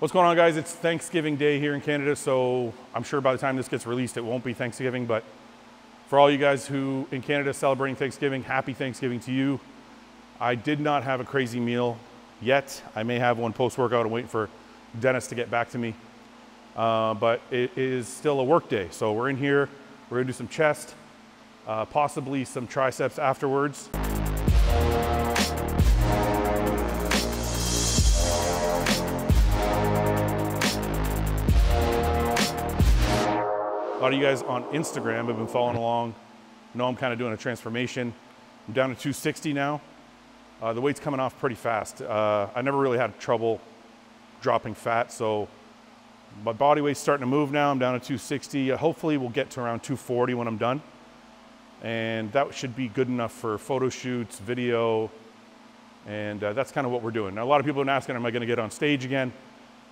What's going on guys? It's Thanksgiving Day here in Canada, so I'm sure by the time this gets released, it won't be Thanksgiving, but for all you guys who in Canada celebrating Thanksgiving, happy Thanksgiving to you. I did not have a crazy meal yet. I may have one post-workout. I'm waiting for Dennis to get back to me. Uh, but it is still a work day. So we're in here, we're gonna do some chest, uh, possibly some triceps afterwards. A lot of you guys on Instagram have been following along, know I'm kind of doing a transformation. I'm down to 260 now. Uh, the weight's coming off pretty fast. Uh, I never really had trouble dropping fat, so my body weight's starting to move now. I'm down to 260. Uh, hopefully we'll get to around 240 when I'm done. And that should be good enough for photo shoots, video, and uh, that's kind of what we're doing. Now, a lot of people have been asking, am I gonna get on stage again?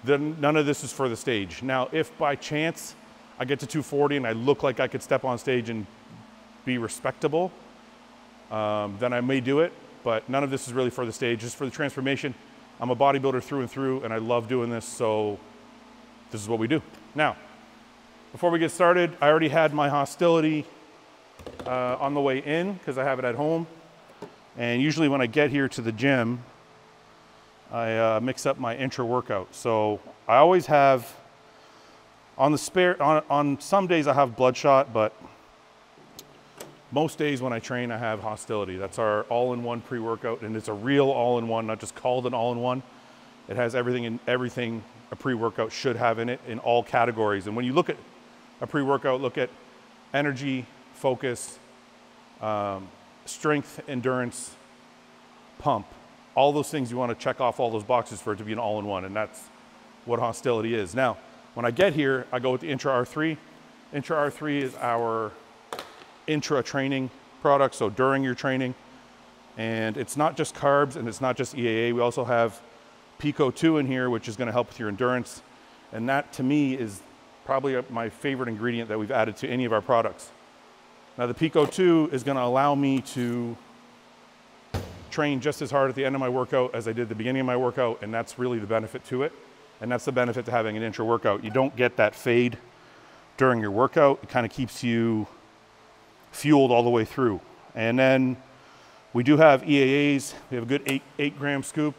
Then none of this is for the stage. Now, if by chance I get to 240 and I look like I could step on stage and be respectable, um, then I may do it. But none of this is really for the stage, just for the transformation. I'm a bodybuilder through and through, and I love doing this, so this is what we do. Now, before we get started, I already had my hostility uh, on the way in because I have it at home. And usually when I get here to the gym, I uh, mix up my intra workout. So I always have on the spare, on, on some days I have bloodshot, but most days when I train, I have hostility. That's our all-in-one pre-workout, and it's a real all-in-one, not just called an all-in-one. It has everything in everything a pre-workout should have in it in all categories. And when you look at a pre-workout, look at energy, focus, um, strength, endurance, pump. All those things you want to check off all those boxes for it to be an all-in-one, and that's what hostility is. Now, when I get here, I go with the Intra R3. Intra R3 is our intra training product, so during your training. And it's not just carbs and it's not just EAA. We also have PeakO2 in here, which is gonna help with your endurance. And that to me is probably my favorite ingredient that we've added to any of our products. Now the PeakO2 is gonna allow me to train just as hard at the end of my workout as I did the beginning of my workout, and that's really the benefit to it. And that's the benefit to having an intra workout. You don't get that fade during your workout. It kind of keeps you fueled all the way through. And then we do have EAAs. We have a good eight, eight gram scoop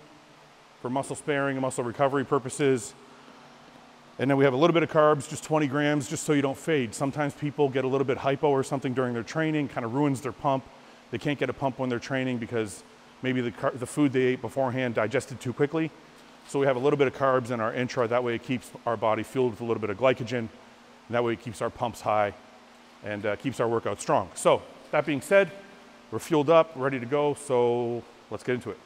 for muscle sparing and muscle recovery purposes. And then we have a little bit of carbs, just 20 grams, just so you don't fade. Sometimes people get a little bit hypo or something during their training, kind of ruins their pump. They can't get a pump when they're training because maybe the, the food they ate beforehand digested too quickly. So we have a little bit of carbs in our intra. That way it keeps our body fueled with a little bit of glycogen. And that way it keeps our pumps high and uh, keeps our workout strong. So that being said, we're fueled up, ready to go. So let's get into it.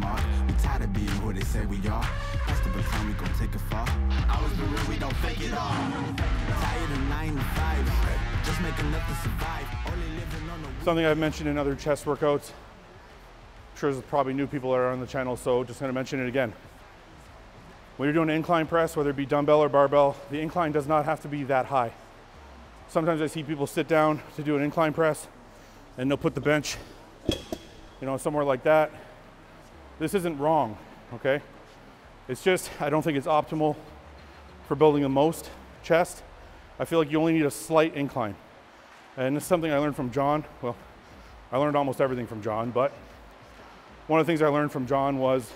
We tired of being who they say we are. That's the baton, we gon' take it far. Real, we don't fake it all. Tired of nine to five, just make enough to survive. Something I've mentioned in other chest workouts. I'm sure there's probably new people that are on the channel, so just gonna mention it again. When you're doing an incline press, whether it be dumbbell or barbell, the incline does not have to be that high. Sometimes I see people sit down to do an incline press and they'll put the bench, you know, somewhere like that. This isn't wrong, okay? It's just, I don't think it's optimal for building the most chest. I feel like you only need a slight incline. And it's something I learned from John. Well, I learned almost everything from John, but one of the things I learned from John was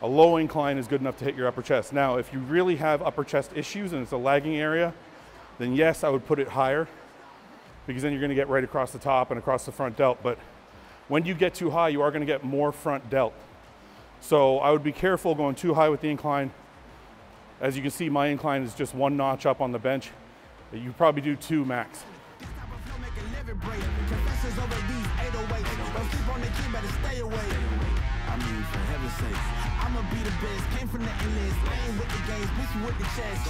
a low incline is good enough to hit your upper chest. Now, if you really have upper chest issues and it's a lagging area, then yes, I would put it higher because then you're gonna get right across the top and across the front delt. But when you get too high, you are gonna get more front delt. So I would be careful going too high with the incline. As you can see, my incline is just one notch up on the bench. You probably do two max. This type of flow make a living break. Confessions over these 808s. Don't sleep on the key, better stay away. I mean, for heaven's sake, I'ma be the best. Came from the endless, I ain't with the games, bitch, with the chest.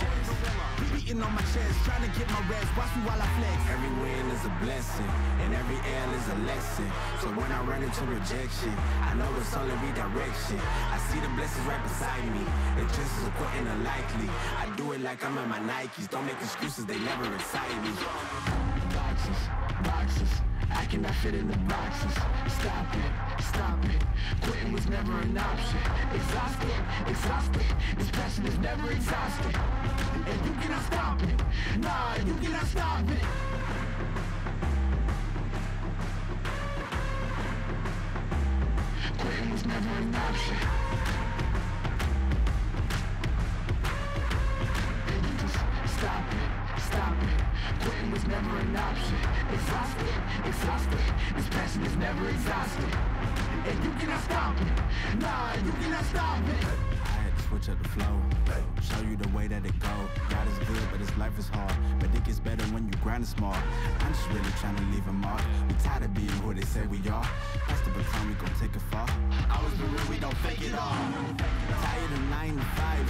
Be beating on my chest, trying to get my rest. Watch me while I flex. Every win is a blessing, and every L is a lesson. So when I run into rejection, I know it's only redirection. I see the blessings right beside me. The chances of quitting are likely. I do it like I'm in my Nikes. Don't make excuses, they never excite me. boxes, boxes. I cannot fit in the boxes. Stop it, stop it. Quitting was never an option. Exhausted, exhausted. This passion is never exhausted. And you cannot stop it. Nah, you cannot stop it. Quitting was never an option. Never exhausted. And you cannot stop me Nah, you cannot stop me I had to switch up the flow. Show you the way that it go. God is good, but this life is hard. But it gets better when you grind it smart. I'm just really trying to leave a mark. We tired of being who they say we are. That's the baton we gon' take it far. Always been real, we don't fake it all. Tired of nine to five.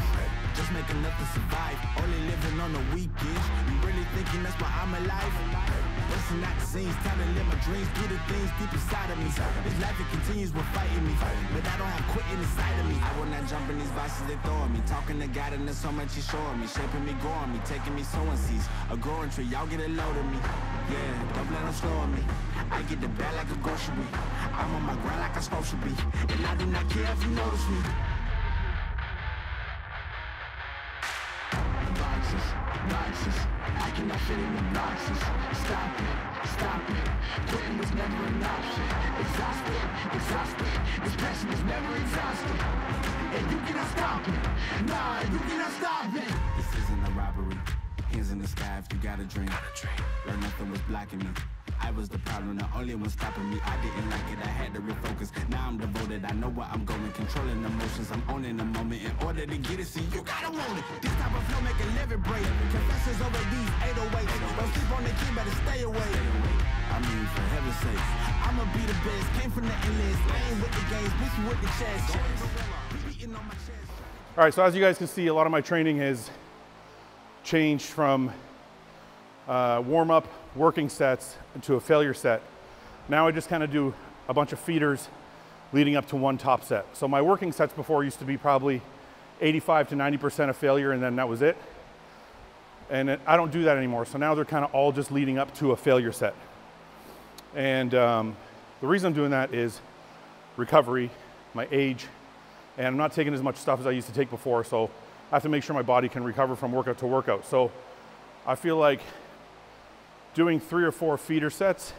Just make enough to survive. Only living on the weekends. You really thinking that's why I'm alive? Out the scenes, time to live my dreams, do the things deep inside of me. This life it continues with fighting me, but I don't have quitting inside of me. I will not jump in these vices they throw at me. Talking to God and there's so much He's showing me, shaping me, growing me, taking me sowing seeds. A growing tree, y'all get a load of me. Yeah, don't slow on me. I get the bag like a grocery. I'm on my grind like I'm supposed to be, and I do not care if you notice me. Fit in the boxes. Stop it, stop it. Quitting was never an option. Exhausted, exhausted. This passion is never exhausted. And you cannot stop it. Nah, you cannot stop it. This isn't a robbery. Hands in the sky if you got a dream. Learn nothing was blocking me. I was the problem, the only one stopping me. I didn't like it, I had to refocus. Now I'm devoted, I know where I'm going. Controlling emotions, I'm owning the moment. In order to get it, see, you gotta want it. This type of flow make a living break. Confessions over these 808s. Don't sleep on the key, better stay away. I mean, for heaven's sake, I'ma be the best. Came from the endless, I with the games, bitch, with the chest. All right, so as you guys can see, a lot of my training has changed from uh, warm up working sets to a failure set. Now I just kind of do a bunch of feeders leading up to one top set. So my working sets before used to be probably 85 to 90% of failure and then that was it. And it, I don't do that anymore. So now they're kind of all just leading up to a failure set. And um, the reason I'm doing that is recovery, my age, and I'm not taking as much stuff as I used to take before. So I have to make sure my body can recover from workout to workout. So I feel like doing three or four feeder sets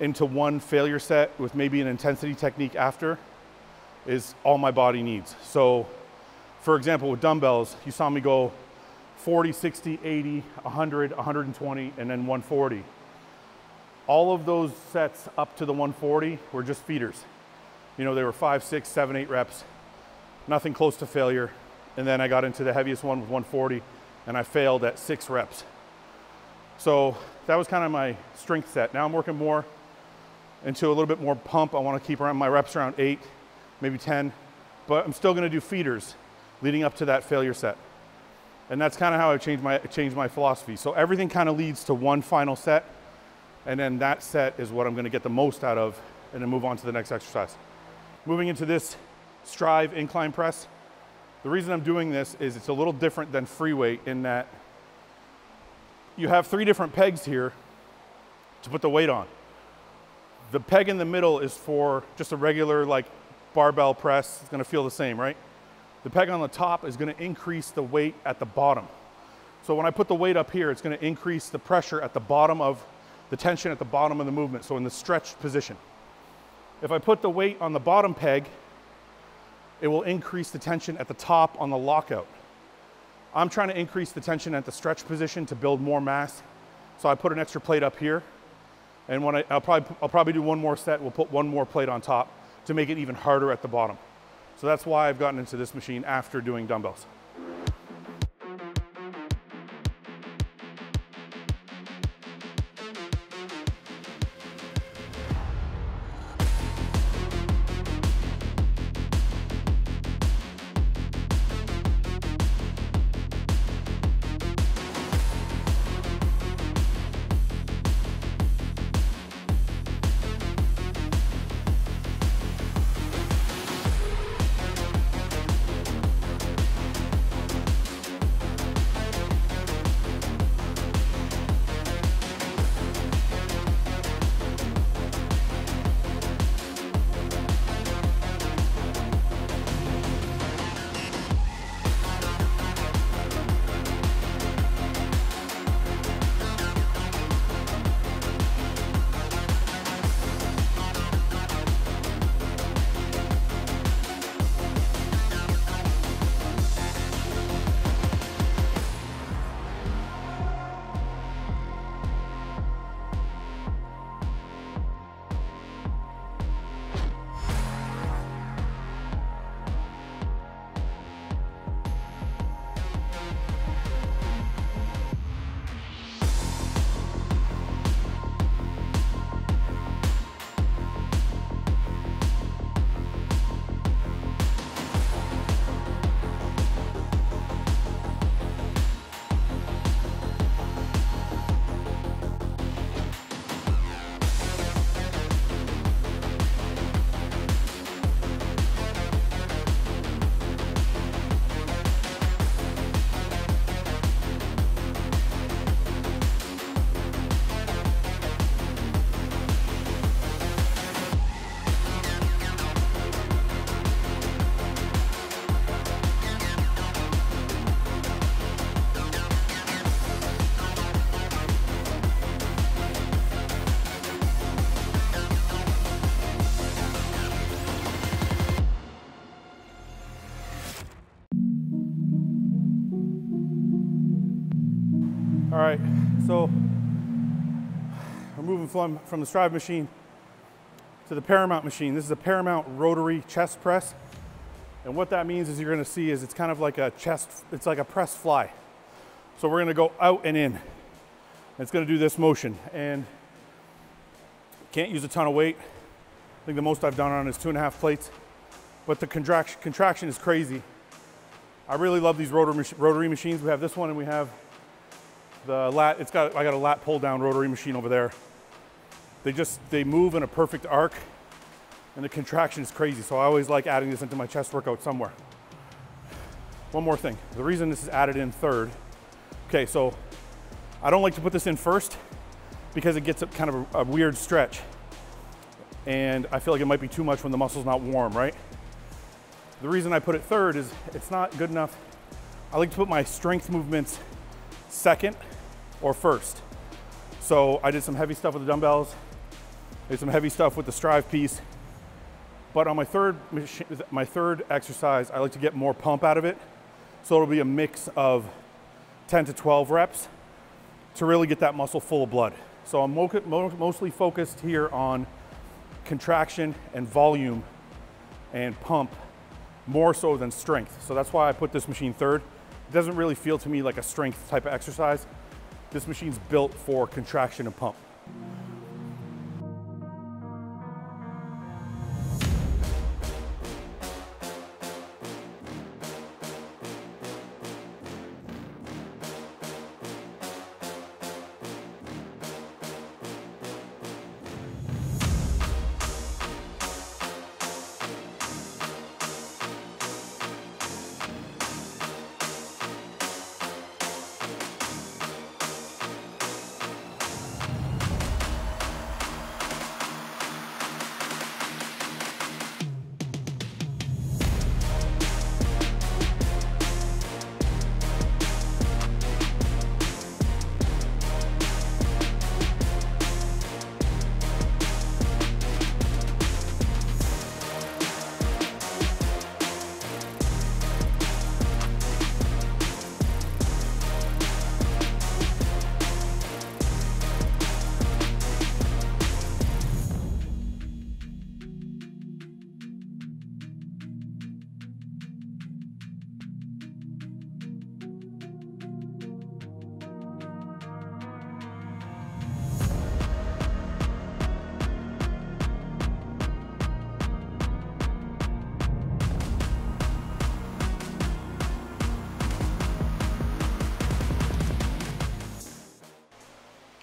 into one failure set with maybe an intensity technique after is all my body needs. So, for example, with dumbbells, you saw me go 40, 60, 80, 100, 120, and then 140. All of those sets up to the 140 were just feeders. You know, they were five, six, seven, eight reps, nothing close to failure. And then I got into the heaviest one with 140, and I failed at six reps. So that was kind of my strength set. Now I'm working more into a little bit more pump. I want to keep around my reps around eight, maybe 10, but I'm still going to do feeders leading up to that failure set. And that's kind of how I changed my, changed my philosophy. So everything kind of leads to one final set, and then that set is what I'm going to get the most out of, and then move on to the next exercise. Moving into this Strive incline press. The reason I'm doing this is it's a little different than free weight in that you have three different pegs here to put the weight on. The peg in the middle is for just a regular like barbell press. It's gonna feel the same, right? The peg on the top is gonna increase the weight at the bottom. So when I put the weight up here, it's gonna increase the pressure at the bottom of the tension at the bottom of the movement, so in the stretched position. If I put the weight on the bottom peg, it will increase the tension at the top on the lockout. I'm trying to increase the tension at the stretch position to build more mass. So I put an extra plate up here. And when I, I'll, probably, I'll probably do one more set, we'll put one more plate on top to make it even harder at the bottom. So that's why I've gotten into this machine after doing dumbbells. From, from the Strive machine to the Paramount machine. This is a Paramount rotary chest press. And what that means is you're gonna see is it's kind of like a chest, it's like a press fly. So we're gonna go out and in. It's gonna do this motion. And can't use a ton of weight. I think the most I've done on is two and a half plates. But the contraction, contraction is crazy. I really love these rotary, rotary machines. We have this one and we have the lat, it's got, I got a lat pull down rotary machine over there. They just, they move in a perfect arc and the contraction is crazy. So I always like adding this into my chest workout somewhere. One more thing. The reason this is added in third, okay, so I don't like to put this in first because it gets a, kind of a, a weird stretch. And I feel like it might be too much when the muscle's not warm, right? The reason I put it third is it's not good enough. I like to put my strength movements second or first. So I did some heavy stuff with the dumbbells, did some heavy stuff with the strive piece, but on my third, my third exercise, I like to get more pump out of it. So it'll be a mix of 10 to 12 reps to really get that muscle full of blood. So I'm mostly focused here on contraction and volume and pump more so than strength. So that's why I put this machine third. It doesn't really feel to me like a strength type of exercise. This machine's built for contraction and pump.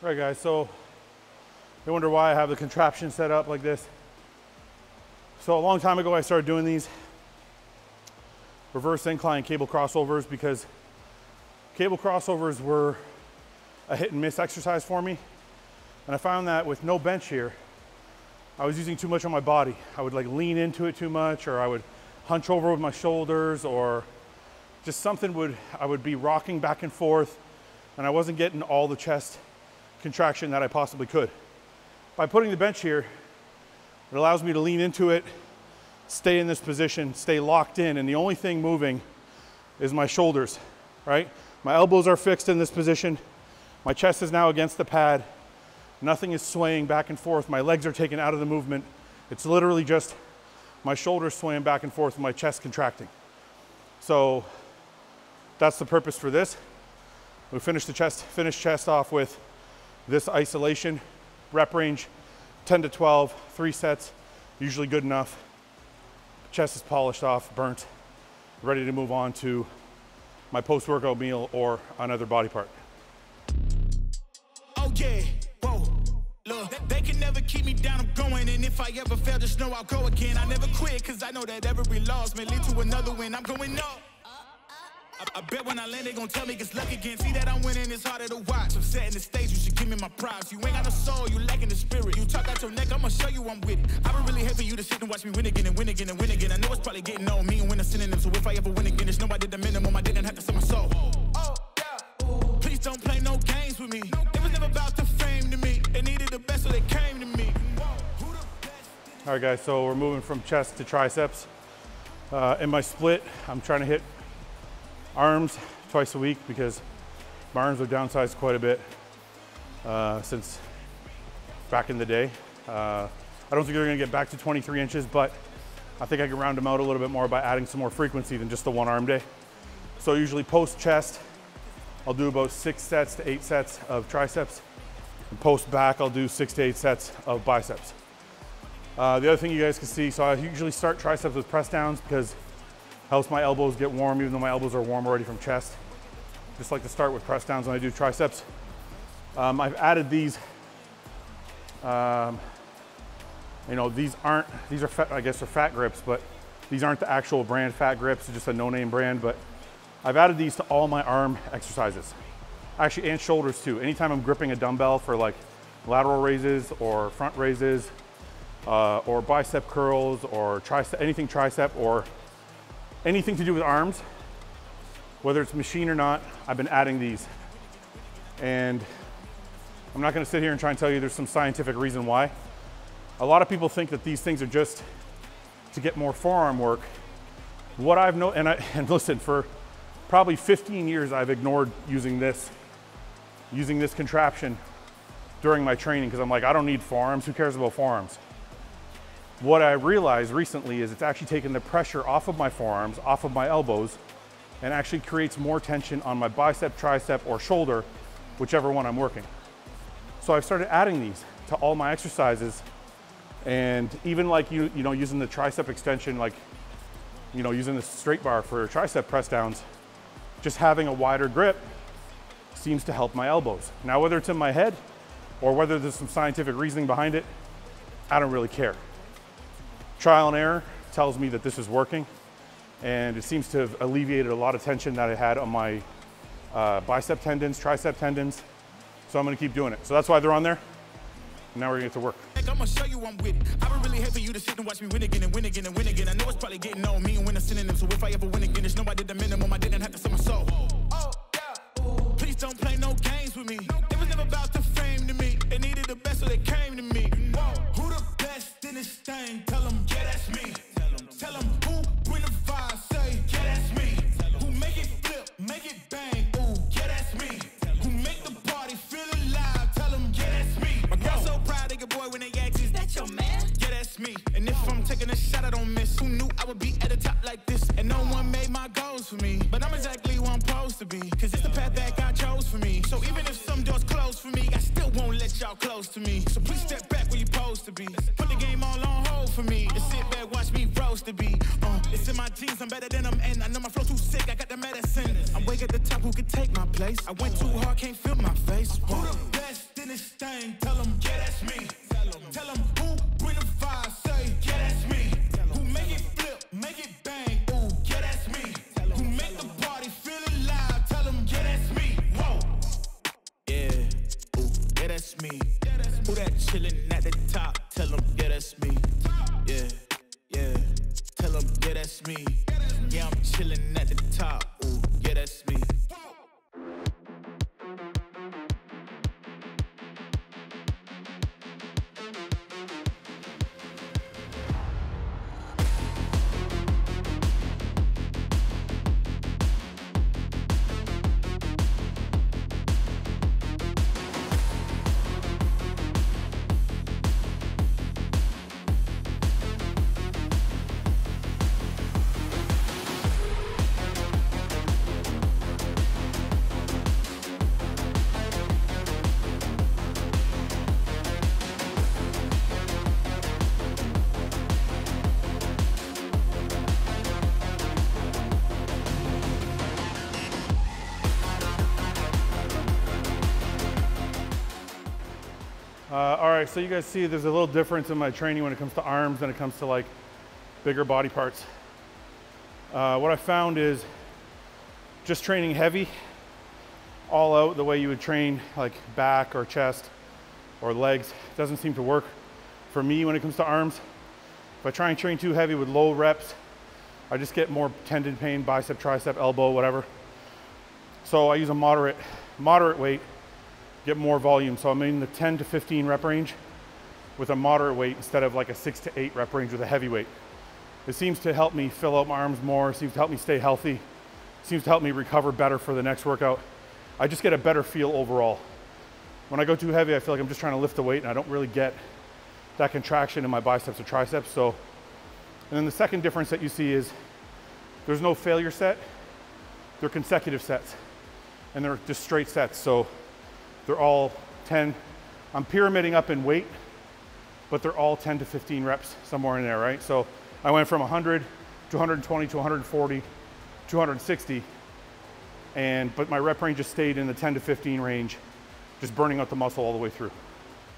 All right guys, so you wonder why I have the contraption set up like this. So a long time ago I started doing these reverse incline cable crossovers because cable crossovers were a hit and miss exercise for me. And I found that with no bench here, I was using too much on my body. I would like lean into it too much or I would hunch over with my shoulders or just something would, I would be rocking back and forth and I wasn't getting all the chest contraction that I possibly could. By putting the bench here, it allows me to lean into it, stay in this position, stay locked in, and the only thing moving is my shoulders, right? My elbows are fixed in this position. My chest is now against the pad. Nothing is swaying back and forth. My legs are taken out of the movement. It's literally just my shoulders swaying back and forth and my chest contracting. So that's the purpose for this. We finish the chest, finish chest off with this isolation, rep range 10 to 12, three sets, usually good enough. Chest is polished off, burnt, ready to move on to my post-workout meal or another body part. Oh yeah, whoa, look, they can never keep me down, I'm going, and if I ever fail, just know I'll go again. I never quit, cause I know that every loss may lead to another win, I'm going up. I, bet when I land, they gon' tell me it's luck again. See that I'm winning, it's harder to watch. I'm setting the stage, you should give me my props. You ain't got no soul, you lacking the spirit. You talk out your neck, I'ma show you I'm with it. I been really happy you to sit and watch me win again and win again and win again. I know it's probably getting on me and win a synonym. So if I ever win again, it's no I the minimum. I didn't have to sell my soul. Oh, yeah. Please don't play no games with me. It was never about the fame to me. They needed the best, so they came to me. All right, guys, so we're moving from chest to triceps. Uh, in my split, I'm trying to hit arms twice a week because My arms are downsized quite a bit uh, since back in the day. Uh, I don't think they're gonna get back to 23 inches, but I think I can round them out a little bit more by adding some more frequency than just the one arm day. So usually post chest, I'll do about six sets to eight sets of triceps. And post back, I'll do six to eight sets of biceps. Uh, the other thing you guys can see, so I usually start triceps with press downs because helps my elbows get warm, even though my elbows are warm already from chest. Just like to start with press downs when I do triceps. Um, I've added these, um, you know, these aren't, these are, fat, I guess, are fat grips, but these aren't the actual brand fat grips, it's just a no-name brand, but I've added these to all my arm exercises. Actually, and shoulders too. Anytime I'm gripping a dumbbell for like lateral raises or front raises, uh, or bicep curls or tricep, anything tricep or anything to do with arms, whether it's machine or not, I've been adding these. And I'm not gonna sit here and try and tell you there's some scientific reason why. A lot of people think that these things are just to get more forearm work. What I've known, and, I, and listen, for probably 15 years, I've ignored using this, using this contraption during my training because I'm like, I don't need forearms. Who cares about forearms? What I realized recently is it's actually taken the pressure off of my forearms, off of my elbows, and actually creates more tension on my bicep, tricep, or shoulder, whichever one I'm working. So I've started adding these to all my exercises. And even like you, you know, using the tricep extension, like, you know, using the straight bar for tricep press downs, just having a wider grip seems to help my elbows. Now, whether it's in my head or whether there's some scientific reasoning behind it, I don't really care. Trial and error tells me that this is working and it seems to have alleviated a lot of tension that I had on my uh, bicep tendons, tricep tendons. So I'm gonna keep doing it. So that's why they're on there. Now we're gonna get to work. I'm gonna show you I'm with it. I would really for you to sit and watch me win again and win again and win again. I know it's probably getting on me and win a synonym. So if I ever win again, it's no I the minimum. I didn't have to sell my soul. Oh, yeah. Please don't play no games with me. It would be at the top like this? And no one made my goals for me. But I'm exactly where I'm supposed to be. Cause it's the path that God chose for me. So even if some doors close for me, I still won't let y'all close to me. So please step back where you're supposed to be. Put the game all on hold for me. And sit back, watch me roast to be. Uh, it's in my genes, I'm better than them. And I know my flow too sick, I got the medicine. I'm way at the top, who can take my place? I went too hard, can't feel my face. Who the best in this thing? Tell them, yeah, that's me. Tell them who bring the vibe, chillin' at the top? Tell them, yeah, that's me. Yeah, yeah. Tell them, yeah, that's me. Yeah, I'm chillin' right, so you guys see there's a little difference in my training when it comes to arms than it comes to like bigger body parts. Uh, what I found is just training heavy, all out the way you would train like back or chest or legs doesn't seem to work for me when it comes to arms. If I try and train too heavy with low reps, I just get more tendon pain, bicep, tricep, elbow, whatever. So I use a moderate, moderate weight get more volume. So I'm in the 10 to 15 rep range with a moderate weight instead of like a six to eight rep range with a heavy weight. It seems to help me fill out my arms more, seems to help me stay healthy, seems to help me recover better for the next workout. I just get a better feel overall. When I go too heavy, I feel like I'm just trying to lift the weight and I don't really get that contraction in my biceps or triceps. So, and then the second difference that you see is there's no failure set. They're consecutive sets and they're just straight sets. So they're all 10. I'm pyramiding up in weight, but they're all 10 to 15 reps somewhere in there, right? So I went from 100 to 120 to 140, 260, and but my rep range just stayed in the 10 to 15 range, just burning out the muscle all the way through.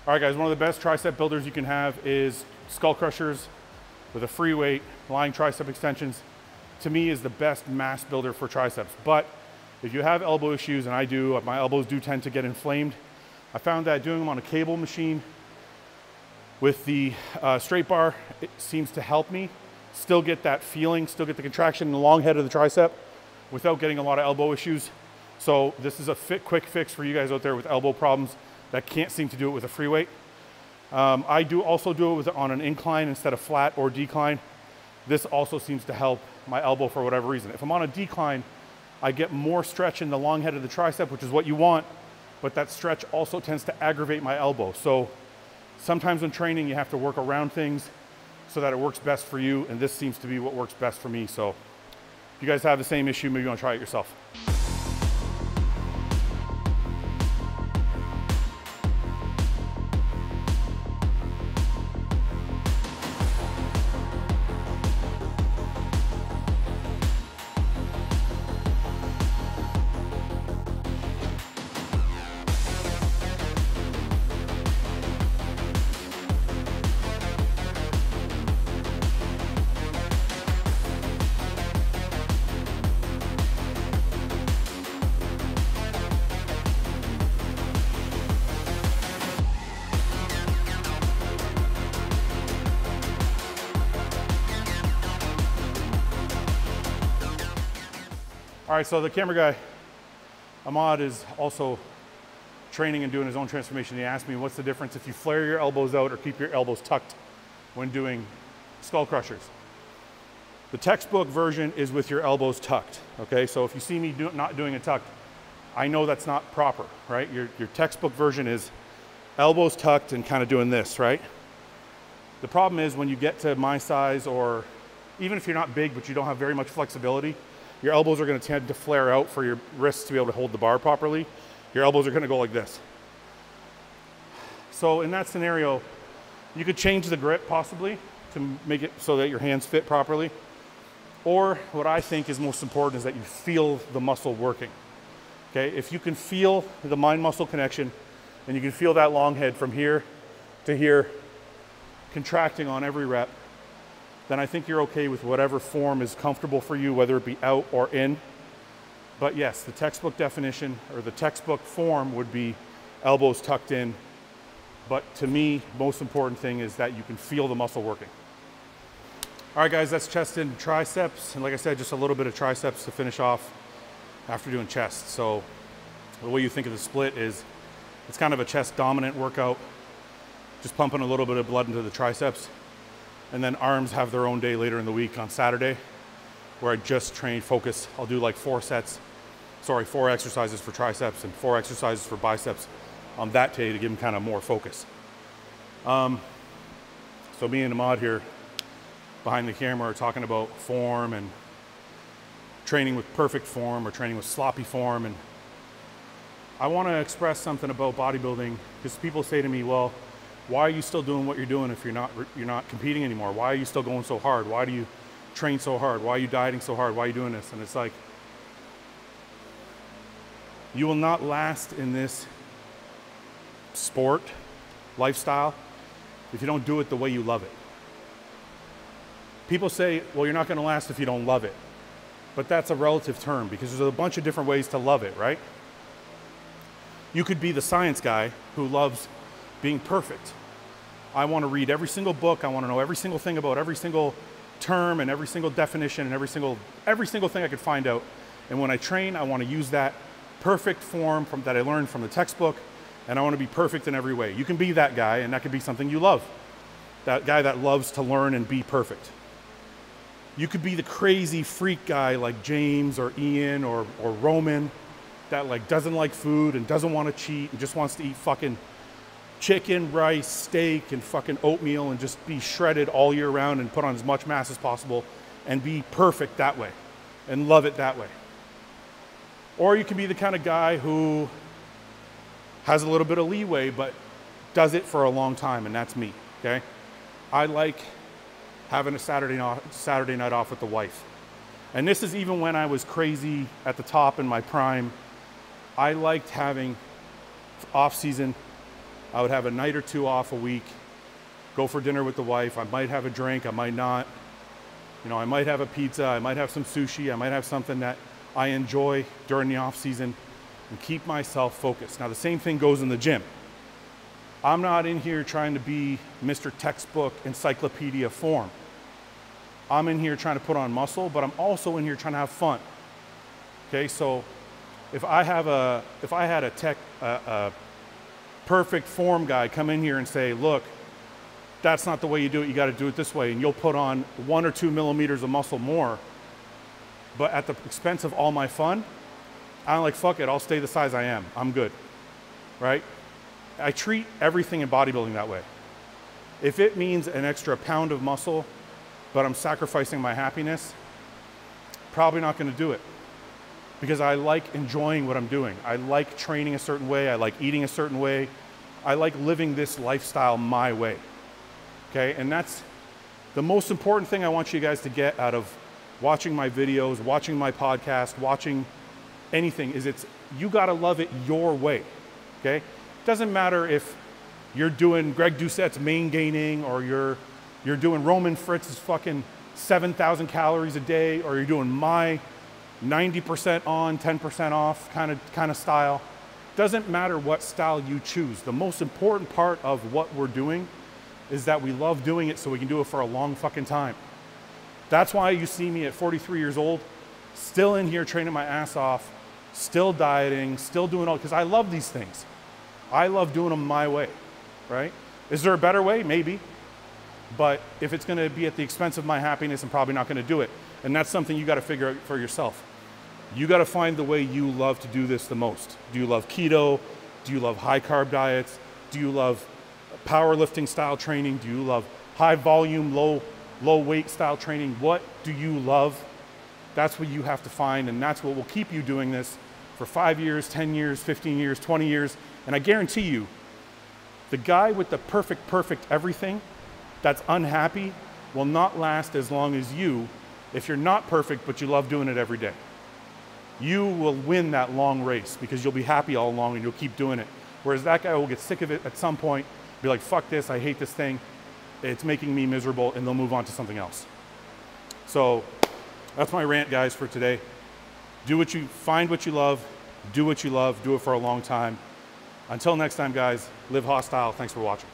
All right, guys, one of the best tricep builders you can have is skull crushers with a free weight, lying tricep extensions. To me, is the best mass builder for triceps. But if you have elbow issues, and I do, my elbows do tend to get inflamed. I found that doing them on a cable machine with the uh, straight bar, it seems to help me still get that feeling, still get the contraction in the long head of the tricep without getting a lot of elbow issues. So this is a fit, quick fix for you guys out there with elbow problems that can't seem to do it with a free weight. Um, I do also do it with, on an incline instead of flat or decline. This also seems to help my elbow for whatever reason. If I'm on a decline, I get more stretch in the long head of the tricep, which is what you want, but that stretch also tends to aggravate my elbow. So sometimes when training, you have to work around things so that it works best for you, and this seems to be what works best for me. So if you guys have the same issue, maybe you wanna try it yourself. All right, so the camera guy, Ahmad, is also training and doing his own transformation. He asked me, what's the difference if you flare your elbows out or keep your elbows tucked when doing skull crushers? The textbook version is with your elbows tucked, okay? So if you see me do, not doing a tucked, I know that's not proper, right? Your, your textbook version is elbows tucked and kind of doing this, right? The problem is when you get to my size or even if you're not big but you don't have very much flexibility, your elbows are gonna tend to flare out for your wrists to be able to hold the bar properly. Your elbows are gonna go like this. So in that scenario, you could change the grip possibly to make it so that your hands fit properly. Or what I think is most important is that you feel the muscle working. Okay, if you can feel the mind muscle connection and you can feel that long head from here to here contracting on every rep, then I think you're okay with whatever form is comfortable for you, whether it be out or in. But yes, the textbook definition or the textbook form would be elbows tucked in. But to me, most important thing is that you can feel the muscle working. All right, guys, that's chest and triceps. And like I said, just a little bit of triceps to finish off after doing chest. So the way you think of the split is it's kind of a chest dominant workout, just pumping a little bit of blood into the triceps and then arms have their own day later in the week on Saturday where I just train focus. I'll do like four sets, sorry, four exercises for triceps and four exercises for biceps on that day to give them kind of more focus. Um, so me and Ahmad here behind the camera are talking about form and training with perfect form or training with sloppy form. And I want to express something about bodybuilding because people say to me, well, why are you still doing what you're doing if you're not you're not competing anymore? Why are you still going so hard? Why do you train so hard? Why are you dieting so hard? Why are you doing this? And it's like you will not last in this sport lifestyle if you don't do it the way you love it. People say, well, you're not going to last if you don't love it. But that's a relative term because there's a bunch of different ways to love it, right? You could be the science guy who loves being perfect. I want to read every single book. I want to know every single thing about every single term and every single definition and every single every single thing I could find out. And when I train, I want to use that perfect form from, that I learned from the textbook, and I want to be perfect in every way. You can be that guy, and that could be something you love. That guy that loves to learn and be perfect. You could be the crazy freak guy like James or Ian or, or Roman that like doesn't like food and doesn't want to cheat and just wants to eat fucking chicken, rice, steak, and fucking oatmeal and just be shredded all year round and put on as much mass as possible and be perfect that way and love it that way. Or you can be the kind of guy who has a little bit of leeway but does it for a long time, and that's me, okay? I like having a Saturday night, Saturday night off with the wife. And this is even when I was crazy at the top in my prime. I liked having off season. I would have a night or two off a week, go for dinner with the wife. I might have a drink, I might not. You know, I might have a pizza, I might have some sushi, I might have something that I enjoy during the off season and keep myself focused. Now, the same thing goes in the gym. I'm not in here trying to be Mr. Textbook encyclopedia form. I'm in here trying to put on muscle, but I'm also in here trying to have fun. Okay, so if I have a, if I had a tech, a, a perfect form guy come in here and say, look, that's not the way you do it, you gotta do it this way, and you'll put on one or two millimeters of muscle more, but at the expense of all my fun, I'm like, fuck it, I'll stay the size I am, I'm good, right? I treat everything in bodybuilding that way. If it means an extra pound of muscle, but I'm sacrificing my happiness, probably not gonna do it. Because I like enjoying what I'm doing. I like training a certain way, I like eating a certain way, I like living this lifestyle my way. Okay, and that's the most important thing I want you guys to get out of watching my videos, watching my podcast, watching anything is it's you gotta love it your way. Okay? it Doesn't matter if you're doing Greg Doucette's main gaining or you're you're doing Roman Fritz's fucking 7,000 calories a day or you're doing my 90% on, 10% off kind of kind of style. Doesn't matter what style you choose. The most important part of what we're doing is that we love doing it so we can do it for a long fucking time. That's why you see me at 43 years old, still in here training my ass off, still dieting, still doing all, because I love these things. I love doing them my way, right? Is there a better way? Maybe. But if it's gonna be at the expense of my happiness, I'm probably not gonna do it. And that's something you gotta figure out for yourself. You gotta find the way you love to do this the most. Do you love keto? Do you love high carb diets? Do you love powerlifting style training? Do you love high volume, low, low weight style training? What do you love? That's what you have to find, and that's what will keep you doing this for five years, 10 years, 15 years, 20 years. And I guarantee you, the guy with the perfect, perfect everything that's unhappy will not last as long as you if you're not perfect, but you love doing it every day. You will win that long race because you'll be happy all along and you'll keep doing it. Whereas that guy will get sick of it at some point, be like, fuck this, I hate this thing, it's making me miserable, and they'll move on to something else. So that's my rant, guys, for today. Do what you find what you love, do what you love, do it for a long time. Until next time, guys, live Hosstile. Thanks for watching.